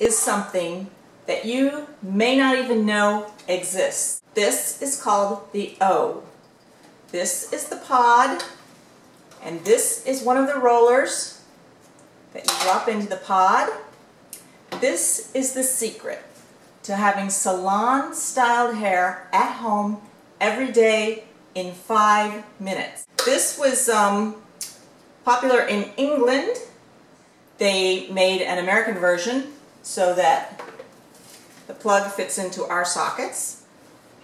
Is something that you may not even know exists. This is called the O. This is the pod, and this is one of the rollers that you drop into the pod. This is the secret to having salon styled hair at home every day in five minutes. This was um, popular in England. They made an American version so that the plug fits into our sockets.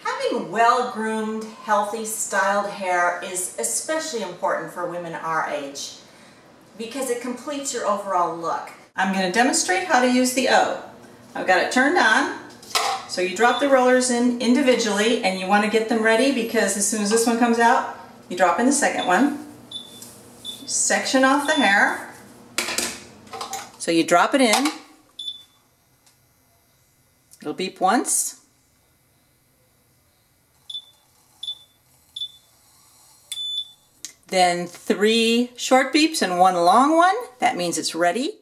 Having well-groomed, healthy, styled hair is especially important for women our age because it completes your overall look. I'm going to demonstrate how to use the O. I've got it turned on. So you drop the rollers in individually and you want to get them ready because as soon as this one comes out, you drop in the second one. Section off the hair. So you drop it in. It'll beep once. Then three short beeps and one long one. That means it's ready.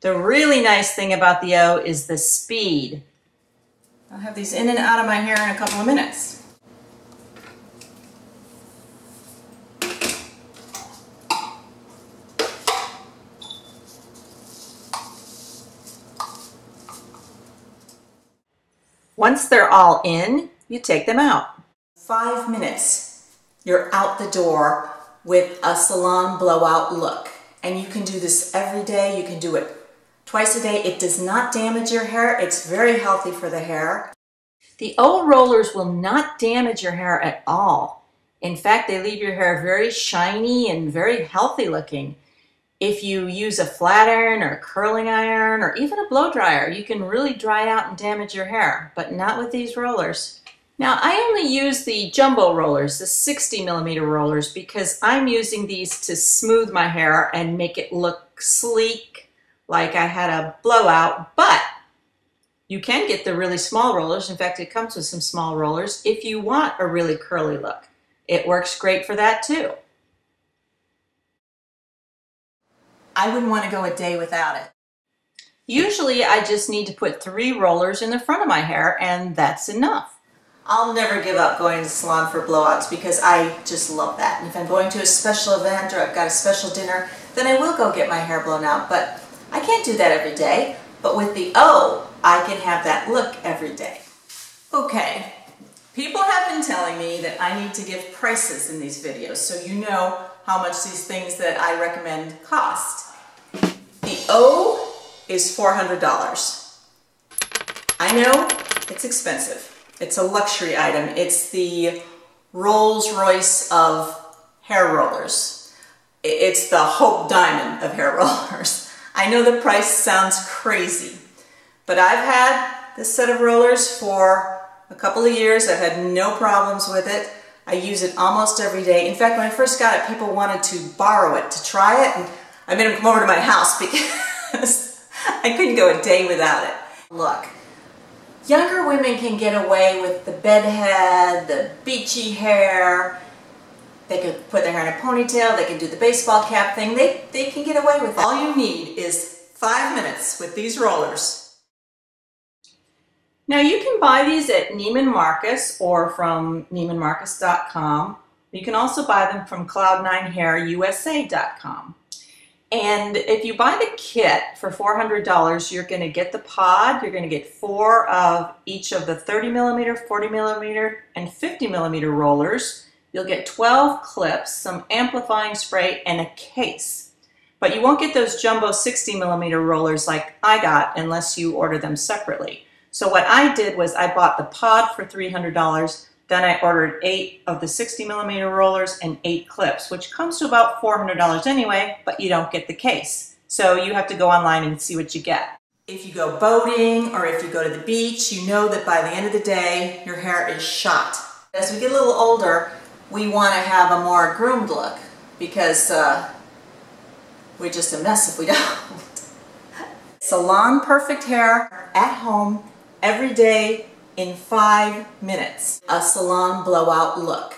The really nice thing about the O is the speed. I'll have these in and out of my hair in a couple of minutes. Once they're all in, you take them out. Five minutes, you're out the door with a salon blowout look. And you can do this every day. You can do it twice a day. It does not damage your hair. It's very healthy for the hair. The O rollers will not damage your hair at all. In fact, they leave your hair very shiny and very healthy looking. If you use a flat iron or a curling iron or even a blow dryer, you can really dry out and damage your hair, but not with these rollers. Now I only use the jumbo rollers, the 60 millimeter rollers, because I'm using these to smooth my hair and make it look sleek, like I had a blowout, but you can get the really small rollers. In fact, it comes with some small rollers if you want a really curly look. It works great for that too. I wouldn't want to go a day without it. Usually I just need to put three rollers in the front of my hair and that's enough. I'll never give up going to the salon for blowouts because I just love that. And if I'm going to a special event or I've got a special dinner, then I will go get my hair blown out. But I can't do that every day. But with the O, I can have that look every day. Okay, people have been telling me that I need to give prices in these videos so you know how much these things that I recommend cost. O is $400. I know it's expensive. It's a luxury item. It's the Rolls Royce of hair rollers. It's the Hope Diamond of hair rollers. I know the price sounds crazy, but I've had this set of rollers for a couple of years. I've had no problems with it. I use it almost every day. In fact, when I first got it, people wanted to borrow it to try it, and I made them come over to my house because I couldn't go a day without it. Look, younger women can get away with the bedhead, the beachy hair. They can put their hair in a ponytail. They can do the baseball cap thing. They, they can get away with it. All you need is five minutes with these rollers. Now you can buy these at Neiman Marcus or from NeimanMarcus.com. You can also buy them from Cloud9HairUSA.com. And if you buy the kit for $400, you're going to get the pod. You're going to get four of each of the 30 millimeter, 40 millimeter, and 50 millimeter rollers. You'll get 12 clips, some amplifying spray, and a case. But you won't get those jumbo 60 millimeter rollers like I got unless you order them separately. So what I did was I bought the pod for $300, then I ordered eight of the 60 millimeter rollers and eight clips, which comes to about $400 anyway, but you don't get the case. So you have to go online and see what you get. If you go boating or if you go to the beach, you know that by the end of the day, your hair is shot. As we get a little older, we want to have a more groomed look because uh, we're just a mess if we don't. Salon perfect hair at home every day in five minutes. A salon blowout look.